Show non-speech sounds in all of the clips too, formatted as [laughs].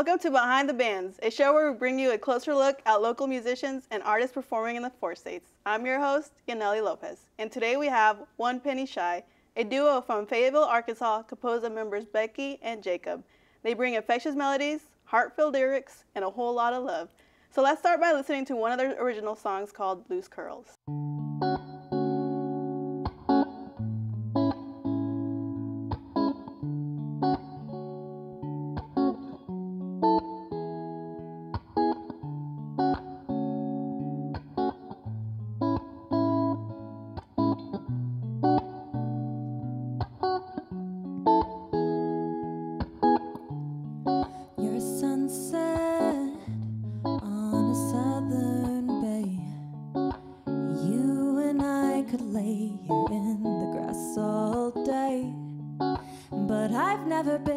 Welcome to Behind the Bands, a show where we bring you a closer look at local musicians and artists performing in the four states. I'm your host, Yanelli Lopez, and today we have One Penny Shy, a duo from Fayetteville, Arkansas, composed of members Becky and Jacob. They bring infectious melodies, heartfelt lyrics, and a whole lot of love. So let's start by listening to one of their original songs called Loose Curls. never been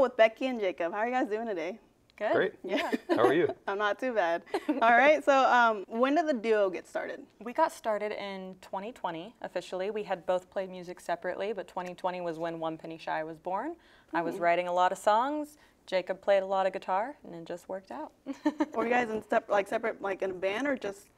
with Becky and Jacob. How are you guys doing today? Good. Great. Yeah. [laughs] How are you? I'm not too bad. All right. So, um, when did the duo get started? We got started in 2020 officially. We had both played music separately, but 2020 was when One Penny Shy was born. Mm -hmm. I was mm-hmm. writing a lot of songs. Jacob played a lot of guitar, and it just worked out. [laughs] Were you guys in step like separate, like in a band, or just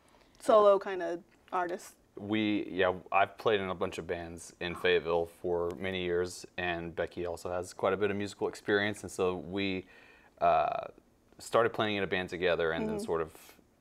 solo kind of artists? We yeah, I've played in a bunch of bands in Fayetteville for many years, and Becky also has quite a bit of musical experience, and so we uh, started playing in a band together, and then sort of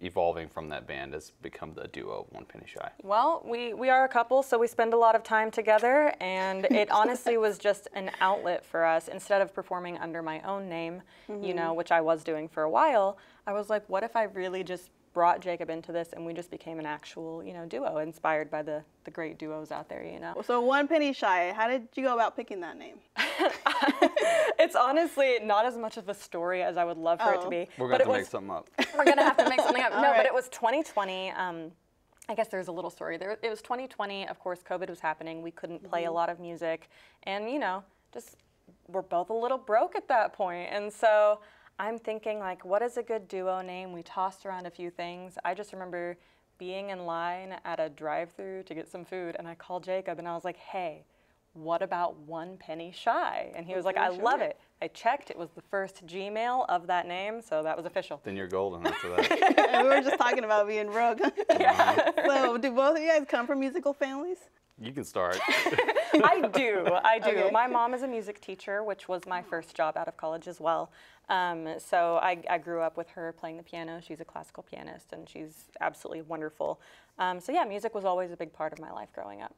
evolving from that band has become the duo One Penny Shy. Well, we, we are a couple, so we spend a lot of time together, and [laughs] it honestly was just an outlet for us. Instead of performing under my own name, you know, which I was doing for a while, I was like, what if I really just brought Jacob into this and we just became an actual, you know, duo inspired by the, the great duos out there, you know? So, One Penny Shy. How did you go about picking that name? [laughs] It's honestly not as much of a story as I would love for it Oh. to be. We're gonna have to was, make something up. [laughs] We're gonna have to make something up. [laughs] No, right. but it was 2020. Um, I guess there's a little story there. It was 2020. Of course, COVID was happening. We couldn't play a lot of music, and you know, just we're both a little broke at that point. And so I'm thinking like, what is a good duo name? We tossed around a few things. I just remember being in line at a drive-through to get some food, and I called Jacob, and I was like, hey. What about one penny shy? And he was like, I Penny love it. I checked, it was the first Gmail of that name, so that was official. Then you're golden after that. [laughs] we were just talking about being broke. [laughs] Mm-hmm. so, do both of you guys come from musical families? You can start. [laughs] I do. I do. Okay. My mom is a music teacher, which was my first job out of college as well. Um, so I, I grew up with her playing the piano. She's a classical pianist, and she's absolutely wonderful. Um, so yeah, music was always a big part of my life growing up.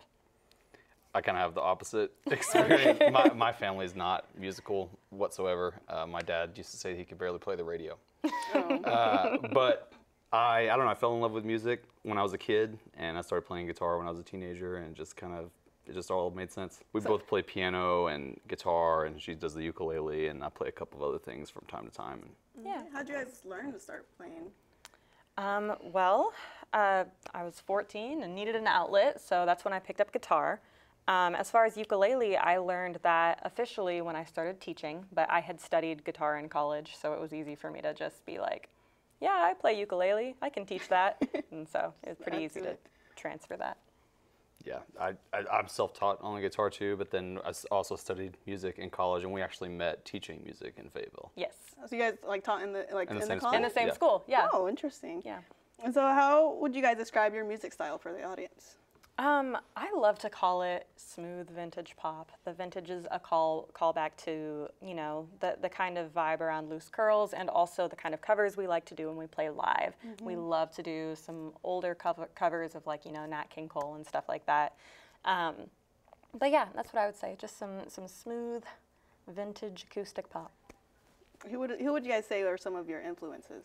I kind of have the opposite [laughs] experience. my, my family is not musical whatsoever. Uh, my dad used to say he could barely play the radio. Uh, but I, I don't know, I fell in love with music when I was a kid, and I started playing guitar when I was a teenager, and just kind of, it just all made sense. We both play piano and guitar, and she does the ukulele, and I play a couple of other things from time to time. And Yeah. How'd you guys learn to start playing? Um, well, uh, I was 14 and needed an outlet, so that's when I picked up guitar. Um, as far as ukulele, I learned that officially when I started teaching, but I had studied guitar in college, so it was easy for me to just be like, yeah, I play ukulele, I can teach that. [laughs] and so it was pretty add easy to to transfer that. yeah, I, I, I'm self-taught on the guitar too, but then I also studied music in college, and we actually met teaching music in Fayetteville. Yes. So, you guys like taught in the like In in the the, same college? In the same Yeah. school, yeah. Oh, interesting. Yeah. And so, how would you guys describe your music style for the audience? Um, I love to call it smooth vintage pop. The vintage is a call callback to you know the the kind of vibe around loose curls and also the kind of covers we like to do when we play live. We love to do some older cover, covers of like you know Nat King Cole and stuff like that. Um, but yeah, that's what I would say. Just some some smooth vintage acoustic pop. Who would who would you guys say are some of your influences?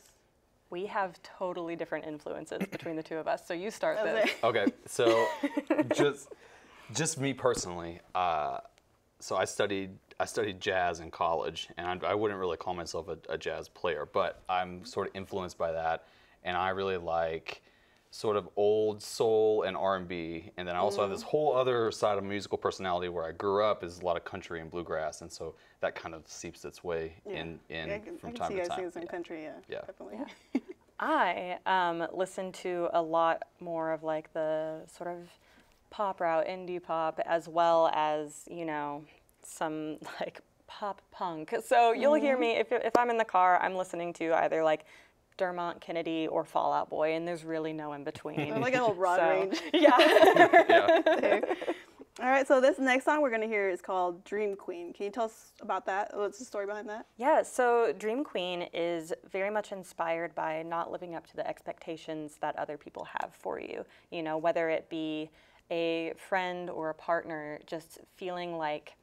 We have totally different influences between the two of us. So you start Is this. Okay, so [laughs] just just me personally. Uh, so I studied I studied jazz in college, and I, I wouldn't really call myself a, a jazz player, but I'm sort of influenced by that, and I really like sort of old soul and R&B, and then I also have this whole other side of musical personality where I grew up is a lot of country and bluegrass, and so that kind of seeps its way in in Yeah, can, from I can time to you guys time. singing some Yeah. country. Yeah, Yeah. definitely. [laughs] I um, listen to a lot more of like the sort of pop route, indie pop, as well as you know some [laughs] like pop punk. So you'll hear me if if I'm in the car, I'm listening to either like Dermot Kennedy or Fall Out Boy, and there's really no in between. like a whole [laughs] broad So, range. [laughs] Yeah. [laughs] Yeah. All right, so this next song we're gonna hear is called "Dream Queen." Can you tell us about that? What's the story behind that? Yeah, so Dream Queen is very much inspired by not living up to the expectations that other people have for you. You know, whether it be a friend or a partner, just feeling like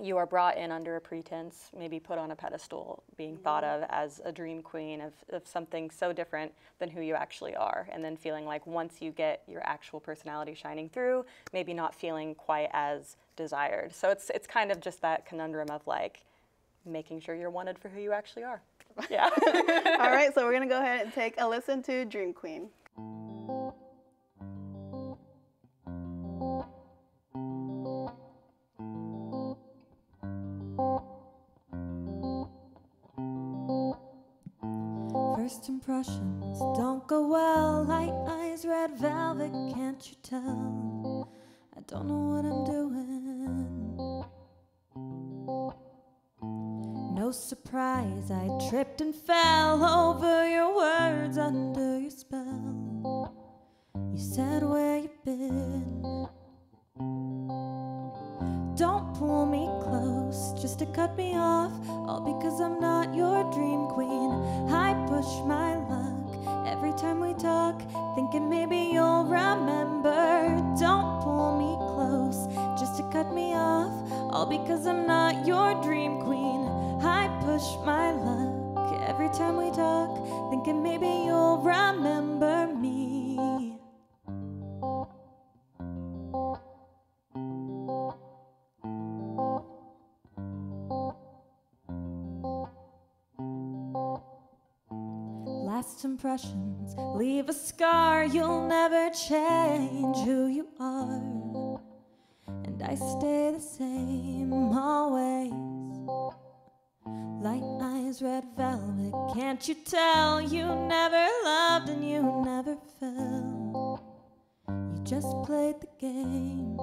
you are brought in under a pretense, maybe put on a pedestal, being mm-hmm. thought of as a dream queen of, of something so different than who you actually are. And then feeling like once you get your actual personality shining through, maybe not feeling quite as desired. So it's, it's kind of just that conundrum of like making sure you're wanted for who you actually are. Yeah. [laughs] All right, so we're gonna go ahead and take a listen to "Dream Queen." Impressions don't go well. Light eyes, red velvet, can't you tell? I don't know what I'm doing. No surprise, I tripped and fell over your words under your spell. You said where you've been. Don't pull me close just to cut me off, all because I'm not your dream queen. I push my every time we talk, thinking maybe you'll remember. Don't pull me close just to cut me off, all because I'm not your dream queen. I push my luck every time we talk, thinking maybe you'll remember Can't you tell? You never loved and you never fell. You just played the game.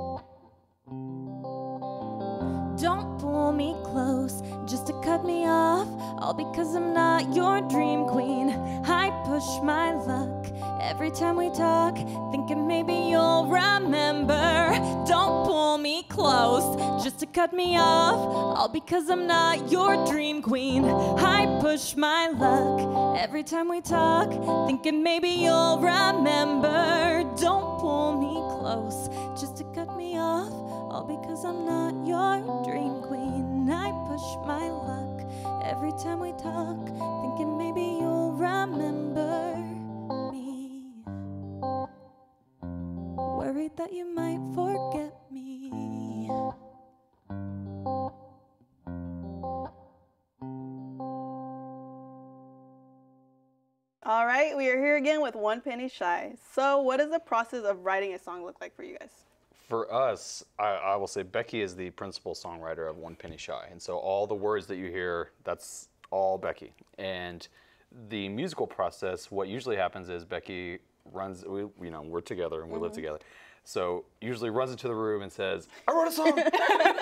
Don't pull me close just to cut me off, all because I'm not your dream queen. I push my luck every time we talk, thinking maybe you'll remember. Don't pull me close just to cut me off, all because I'm not your dream queen. I push my luck every time we talk, thinking maybe you'll remember. Don't pull me close just to cut me off, all because I'm not your dream queen. I push my luck every time we talk, thinking maybe you'll remember me. Worried that you might forget me. All right, we are here again with One Penny Shy. So, what does the process of writing a song look like for you guys? For us, I, I will say Becky is the principal songwriter of One Penny Shy, and so all the words that you hear, that's all Becky. And the musical process, what usually happens is Becky runs. We, you know, we're together and we live mm-hmm. together, so usually runs into the room and says, "I wrote a song."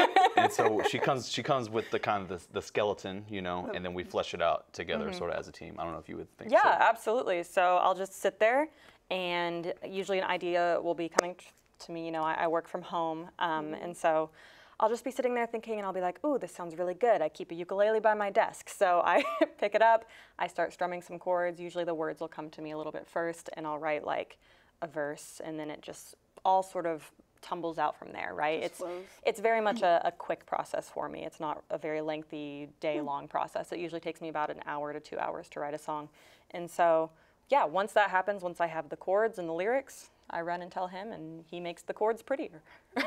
[laughs] and so she comes, she comes with the kind of the, the skeleton, you know, and then we mm-hmm. flesh it out together, mm-hmm. sort of as a team. I don't know if you would think. Yeah, so. absolutely. So I'll just sit there, and usually an idea will be coming to me. You know, I, I work from home, um, mm-hmm. and so I'll just be sitting there thinking, and I'll be like, "Ooh, this sounds really good." I keep a ukulele by my desk, so I [laughs] pick it up. I start strumming some chords. Usually the words will come to me a little bit first, and I'll write like a verse, and then it just all sort of tumbles out from there, right? Just it's flows. it's very much a, a quick process for me. It's not a very lengthy day long process. It usually takes me about an hour to two hours to write a song. And so, yeah, once that happens, once I have the chords and the lyrics, I run and tell him, and he makes the chords prettier. [laughs] [laughs] I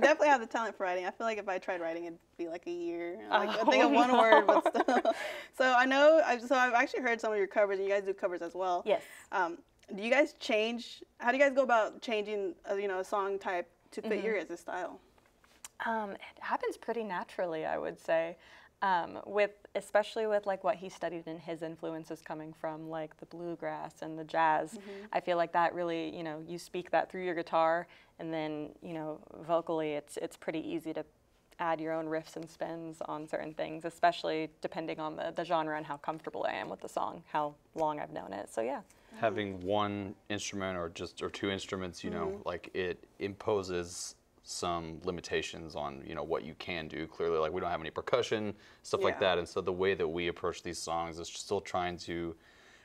definitely have the talent for writing. I feel like if I tried writing, it'd be like a year. [laughs] Like, I think Oh, of one no. word, but still. so I know. I, so I've actually heard some of your covers, and you guys do covers as well. Yes. Um, do you guys change? How do you guys go about changing, uh, you know, a song type to fit Mm-hmm. your guys' style? Um, it happens pretty naturally, I would say. Um, with especially with like what he studied and his influences coming from like the bluegrass and the jazz, I feel like that really you know you speak that through your guitar and then you know vocally it's it's pretty easy to add your own riffs and spins on certain things, especially depending on the, the genre and how comfortable I am with the song, how long I've known it. So yeah. Having one instrument or just or two instruments you know Mm-hmm. like it imposes some limitations on you know what you can do clearly like we don't have any percussion stuff like that and so the way that we approach these songs is still trying to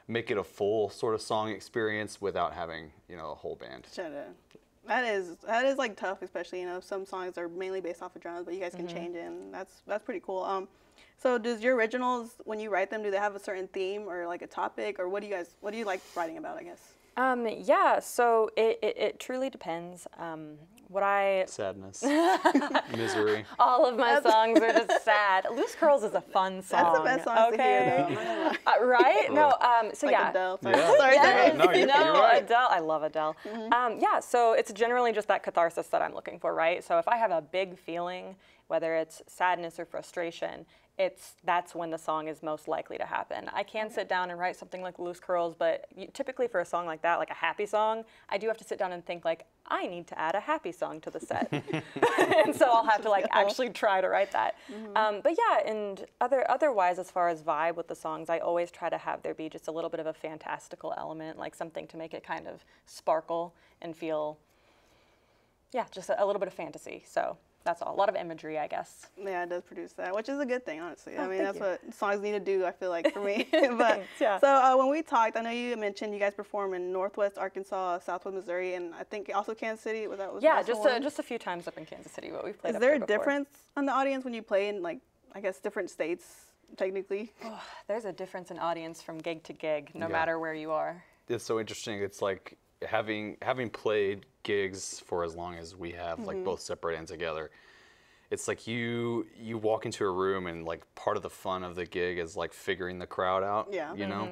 make it a full sort of song experience without having you know a whole band Shut up. That is that is like tough, especially you know some songs are mainly based off of drums, but you guys can Mm-hmm. change it. And that's that's pretty cool. Um, so does your originals when you write them, do they have a certain theme or like a topic, or what do you guys what do you like writing about? I guess. Um, yeah, so it, it, it truly depends. Um, what I [laughs] sadness [laughs] misery all of my songs are just [laughs] sad. Loose Curls is a fun song. That's the best songs to hear, though. I'm not gonna lie. Uh, right? No. Um, so Like yeah. Adele. Sorry, Yeah. sorry, Yes, sorry. No, you're- no, you're right. Adele. I love Adele. Mm-hmm. Um, yeah, so it's generally just that catharsis that I'm looking for, right? So if I have a big feeling, whether it's sadness or frustration, it's that's when the song is most likely to happen. I can sit down and write something like Loose Curls, but you, typically for a song like that, like a happy song, I do have to sit down and think like I need to add a happy song to the set, [laughs] [laughs] and so I'll have to like actually try to write that. Um, but yeah, and other otherwise, as far as vibe with the songs, I always try to have there be just a little bit of a fantastical element, like something to make it kind of sparkle and feel, yeah, just a, a little bit of fantasy. So that's all. A lot of imagery, I guess. Yeah, it does produce that, which is a good thing, honestly. I Oh, mean, that's you. what songs need to do. I feel like for me. [laughs] [laughs] but Thanks, yeah. so uh, when we talked, I know you mentioned you guys perform in Northwest Arkansas, Southwest Missouri, and I think also Kansas City. Was that was Yeah, just a, just a few times up in Kansas City, but we've played. Is up there a before. difference on the audience when you play in like I guess different states technically? [sighs] There's a difference in audience from gig to gig, no Yeah. matter where you are. it's so interesting. It's like having having played gigs for as long as we have, Mm-hmm. like both separate and together. It's like you you walk into a room and like part of the fun of the gig is like figuring the crowd out. Yeah. You know,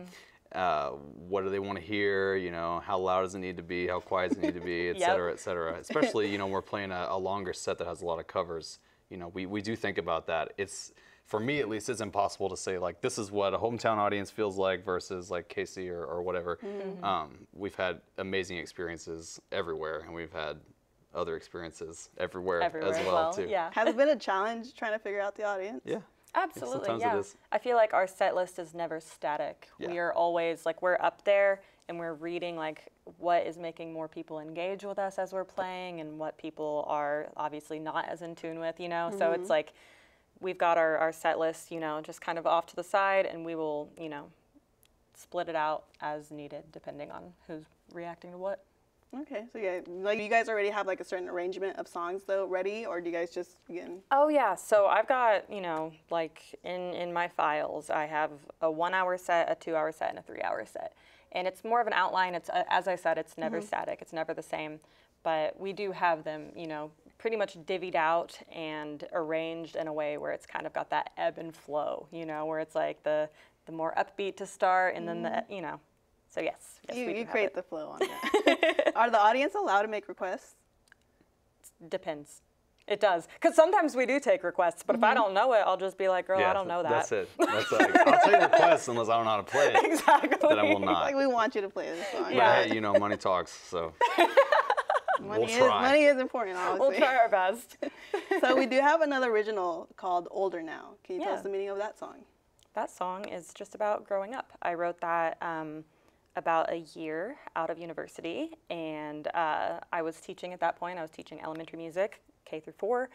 Mm-hmm. uh, what do they want to hear? You know, how loud does it need to be? How quiet does it need to be? [laughs] Et Yep. cetera, et cetera. [laughs] Especially you know when we're playing a, a longer set that has a lot of covers. You know, we we do think about that. It's for me at least, it's impossible to say like this is what a hometown audience feels like versus like KC or, or whatever. Um, we've had amazing experiences everywhere, and we've had other experiences everywhere, Everywhere as as well, well. too. Yeah. Has it been a challenge trying to figure out the audience? Yeah. Absolutely, sometimes yeah. is. I feel like our set list is never static. We are always like we're up there and we're reading like what is making more people engage with us as we're playing and what people are obviously not as in tune with, you know. So it's like we've got our, our set list, you know, just kind of off to the side and we will, you know, split it out as needed depending on who's reacting to what. Okay, so yeah, like you guys already have like a certain arrangement of songs though ready, or do you guys just begin? Oh yeah, so I've got you know like in in my files I have a one hour set, a two hour set, and a three hour set, and it's more of an outline. It's uh, as I said, it's never static. It's never the same, but we do have them you know pretty much divvied out and arranged in a way where it's kind of got that ebb and flow. You know where it's like the the more upbeat to start, and then the mm-hmm. you know. So yes, yes you we do you create the flow on [laughs] that. Are the audience allowed to make requests? Depends. It does, because sometimes we do take requests, but if I mm-hmm. don't know it, I'll just be like, "Girl, I don't know that." That's it. [laughs] That's like, I'll take requests unless I don't know how to play it. [laughs] exactly. Then I will not. Like we want you to play this song. But Yeah. hey, you know, money talks. So money we'll is try. money is important, We'll try our best. [laughs] so we do have [laughs] another original called "Older Now." Can you tell us the meaning of that song? That song is just about growing up. I wrote that um, about a year out of university, and uh, I was teaching at that point. I was teaching elementary music, K through four,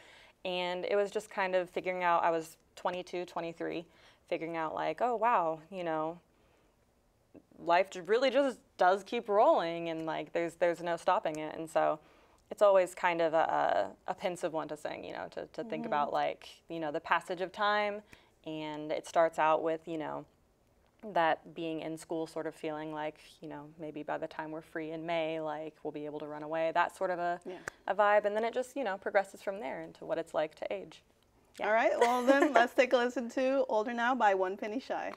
and it was just kind of figuring out. I was 22, 23, figuring out like, oh wow, you know, life really just does keep rolling, and like there's there's no stopping it, and so. It's always kind of a, a, pensive one to sing, you know, to, to think about mm-hmm. like, you know, the passage of time. And it starts out with, you know, that being in school sort of feeling like, you know, maybe by the time we're free in May, like we'll be able to run away, that sort of a, Yeah. a vibe. And then it just, you know, progresses from there into what it's like to age. Yeah. All right. Well then, [laughs] let's take a listen to "Older Now" by One Penny Shy.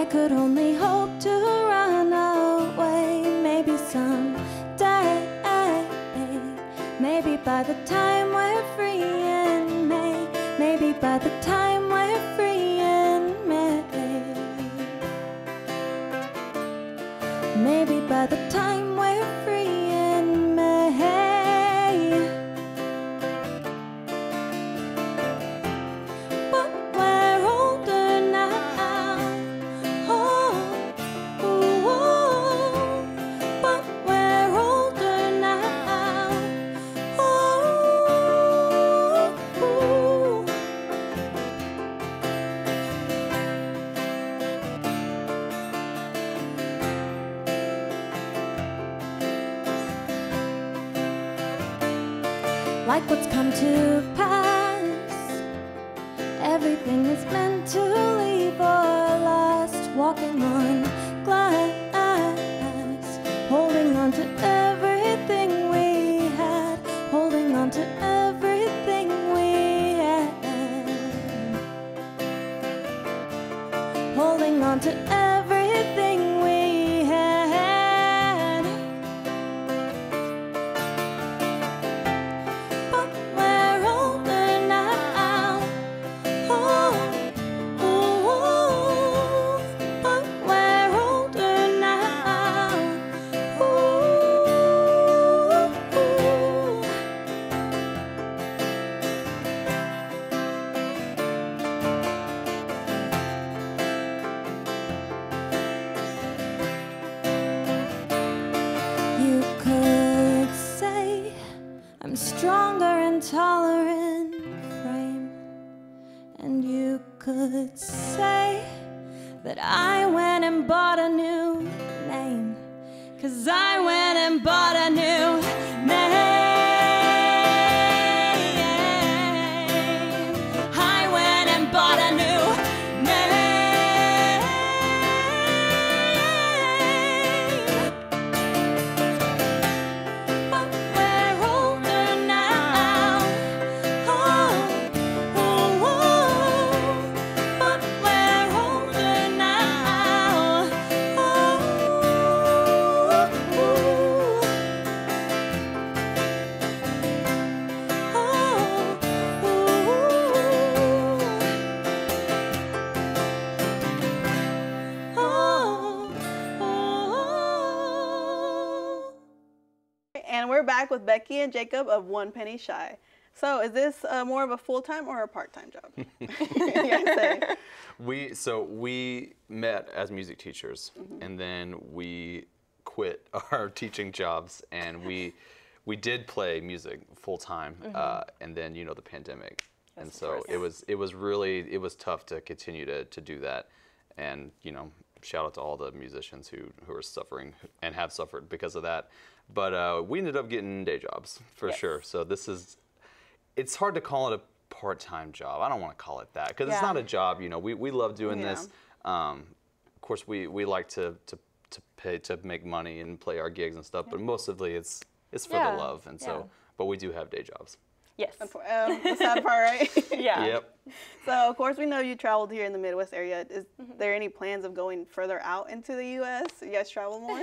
I could only hope to run away. Maybe someday. Maybe by the time we're free in May. Maybe by the time we're free in May. Maybe by the time Everything is meant intolerant frame. And you could say that I went and bought a new name. Cause I went and bought a new And we're back with Becky and Jacob of One Penny Shy. So, is this uh, more of a full time or a part time job? [laughs] you guys say. We so we met as music teachers, and then we quit [laughs] our teaching jobs, and we we did play music full time, uh, and then you know the pandemic, and so it was it was really it was tough to continue to to do that, and you know shout out to all the musicians who who are suffering and have suffered because of that, but uh, we ended up getting day jobs for Yes. sure. So this is it's hard to call it a part-time job. I don't want to call it that because it's not a job. You know, we, we love doing Yeah. this. Um, of course, we, we like to, to to pay to make money and play our gigs and stuff, but mostly it's it's for Yeah, the love. And so, yeah. but we do have day jobs. Yes. Um, the sad part, right? [laughs] [laughs] Yeah. Yep. So, of course, we know you traveled here in the Midwest area. Is Mm-hmm. there any plans of going further out into the U.S.? You guys travel more?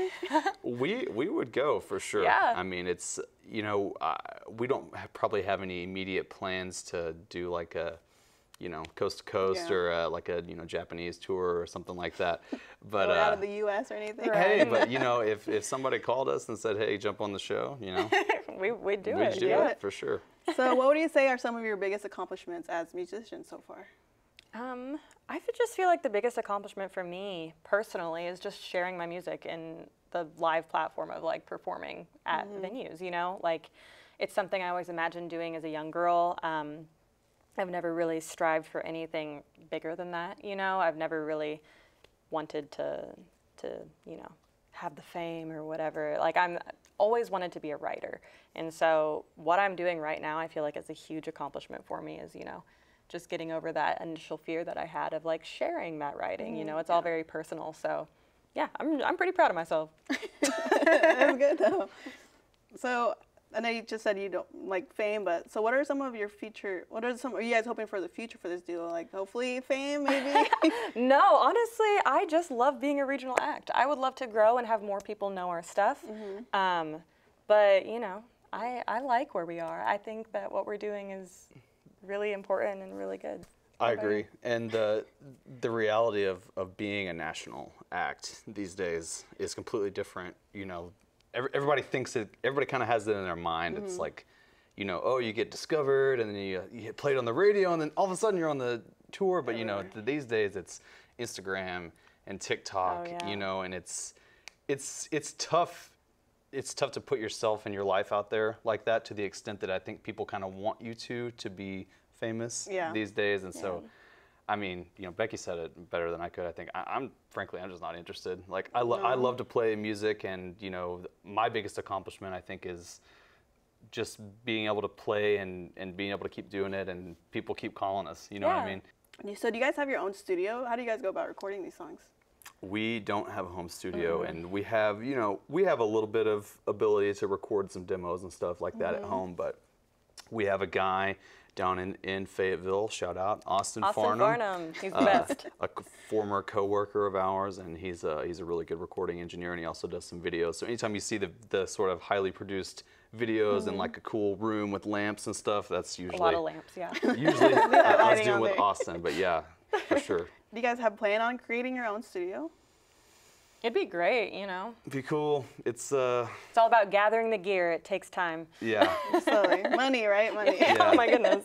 [laughs] We we would go for sure. Yeah. I mean, it's you know uh, we don't ha- probably have any immediate plans to do like a you know coast to coast Yeah. or uh, like a you know Japanese tour or something like that. But Or out uh, of the U.S. or anything? Right. hey, but you know if if somebody called us and said, hey, jump on the show, you know. we we do We'd it. do yeah. it for sure. So, what would you say are some of your biggest accomplishments as musicians so far? Um, I just feel like the biggest accomplishment for me personally is just sharing my music in the live platform of like performing at venues. You know, like it's something I always imagined doing as a young girl. Um, I've never really strived for anything bigger than that. You know, I've never really wanted to to you know have the fame or whatever. Like I'm always wanted to be a writer, and so what I'm doing right now, I feel like it's a huge accomplishment for me. Is you know just getting over that initial fear that I had of like sharing that writing. You mm-hmm. know, it's all very personal. So yeah, I'm I'm pretty proud of myself. [laughs] That's good though. So, I know you just said you don't like fame, but so what are some of your future? What are some? Are you guys hoping for the future for this duo? Like, hopefully, fame, maybe. [laughs] No, honestly, I just love being a regional act. I would love to grow and have more people know our stuff. Um, but you know, I I like where we are. I think that what we're doing is really important and really good. I agree. And the the reality of, of being a national act these days is completely different. You know, every, everybody thinks it. Everybody kind of has it in their mind. It's mm-hmm. like, you know, oh, you get discovered, and then you you get played on the radio, and then all of a sudden you're on the tour. But you know, th- these days it's Instagram and TikTok. Oh, yeah. You know, and it's it's it's tough. It's tough to put yourself and your life out there like that to the extent that I think people kind of want you to to be famous Yeah. these days. And so, I mean, you know, Becky said it better than I could. I think I, I'm frankly, I'm just not interested. Like, I, lo- I love to play music, and you know, th- my biggest accomplishment I think is just being able to play and and being able to keep doing it, and people keep calling us. You know what I mean? You- so, do you guys have your own studio? How do you guys go about recording these songs? We don't have a home studio, mm-hmm. and we have, you know, we have a little bit of ability to record some demos and stuff like that at mm-hmm. home, but we have a guy down in, in Fayetteville, shout out, Austin, Austin Farnham. Farnham, he's the uh, best. [laughs] a former coworker of ours, and he's a, he's a really good recording engineer, and he also does some videos. So anytime you see the, the sort of highly produced videos in like a cool room with lamps and stuff, that's usually A lot of lamps, yeah. [laughs] usually [laughs] uh, us lighting doing with. Austin. But yeah, for sure. Do you guys have plan on creating your own studio? It'd be great, you know. Be cool. It's uh, It's all about gathering the gear. It takes time. yeah. [laughs] Slowly, money, right? Money. [laughs] Yeah. oh my goodness.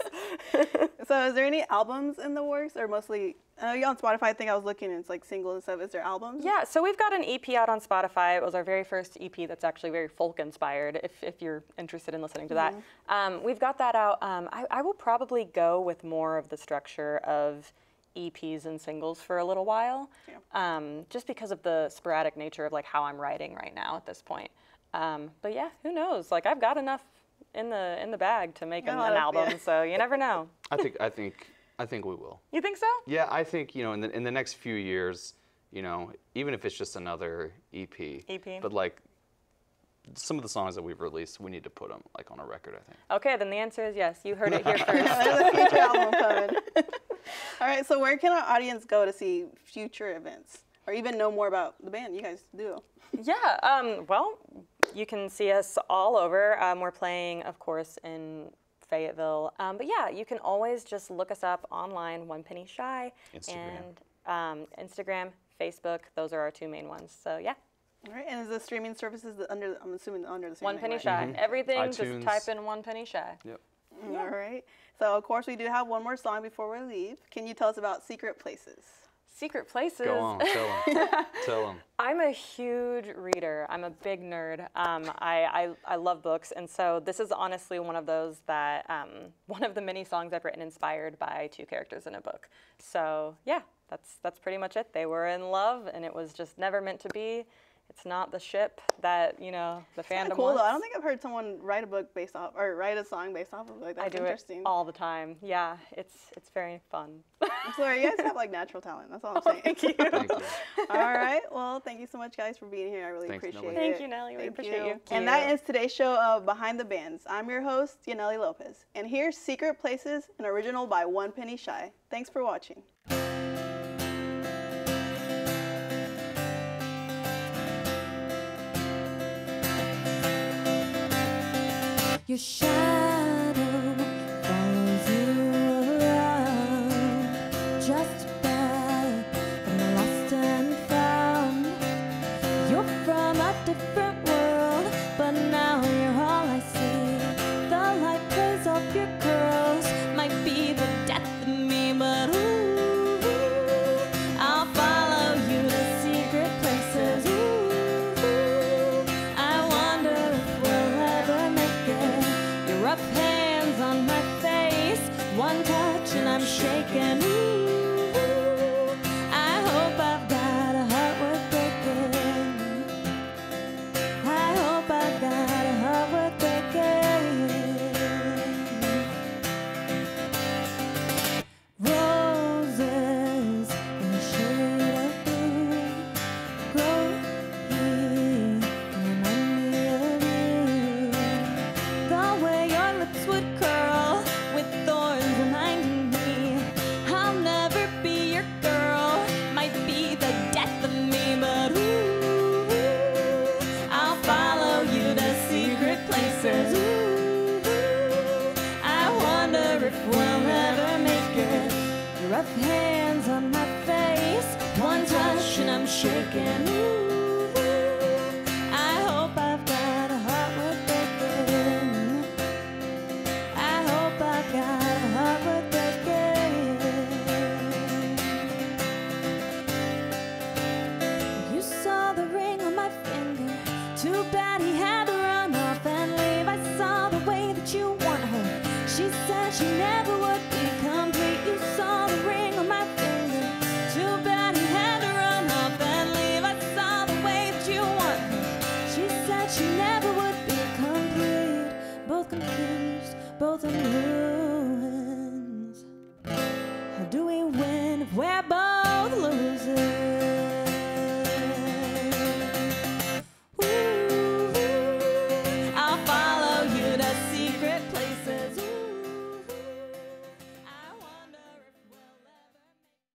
[laughs] So, is there any albums in the works, or mostly? I know you on Spotify. I think I was looking. and It's like singles and stuff. Is there albums? Yeah, so we've got an EP out on Spotify. It was our very first EP that's actually very folk inspired, if, if you're interested in listening to that. Um, we've got that out. Um, I, I will probably go with more of the structure of EPs and singles for a little while, Yeah. um, just because of the sporadic nature of like how I'm writing right now at this point. Um, but yeah, who knows? Like I've got enough in the in the bag to make an, an album, yeah. so you never know. I think I think I think we will. You think so? Yeah, I think you know in the in the next few years, you know, even if it's just another EP. EP. But like some of the songs that we've released, we need to put them like on a record. I think. Okay, then the answer is yes. You heard it here [laughs] first. [laughs] There's a future album coming. All right, so where can our audience go to see future events or even know more about the band you guys do? Yeah, um, well, you can see us all over. Um, we're playing, of course, in Fayetteville. Um, but yeah, you can always just look us up online, One Penny Shy. Instagram. And um, Instagram, Facebook, those are our two main ones. So yeah, All right, and is the streaming services under? I'm assuming under the same One name, Penny right? Shy. Everything, iTunes. just type in One Penny Shy. Yep. All right. So of course we do have one more song before we leave. Can you tell us about Secret Places? Secret places. Go on, tell them. [laughs] tell them. I'm a huge reader. I'm a big nerd. Um, I, I, I love books, and so this is honestly one of those that um, [laughs] one of the many songs I've written inspired by two characters in a book. So yeah, that's that's pretty much it. They were in love, and it was just never meant to be. It's not the ship that you know the Kinda fandom cool wants. though. I don't think I've heard someone write a book based off or write a song based off of like that's I do interesting. it all the time. Yeah, it's it's very fun. Sorry, you guys have like natural talent. That's all I'm [laughs] saying. Thank you. Thank you. all right. Well, thank you so much, guys, for being here. I really Thanks, appreciate Nelly. it. Thank you, Nelly. We Thank appreciate you. And that ends today's show of Behind the Bands. I'm your host, Yaneli Lopez, and here's Secret Places, an original by One Penny Shy. Thanks for watching. Your shadow